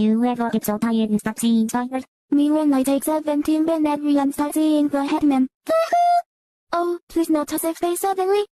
You ever get so tired and start seeing tired? Me when I take 17 Benadryl and start seeing the hat man. oh, please not us if face suddenly.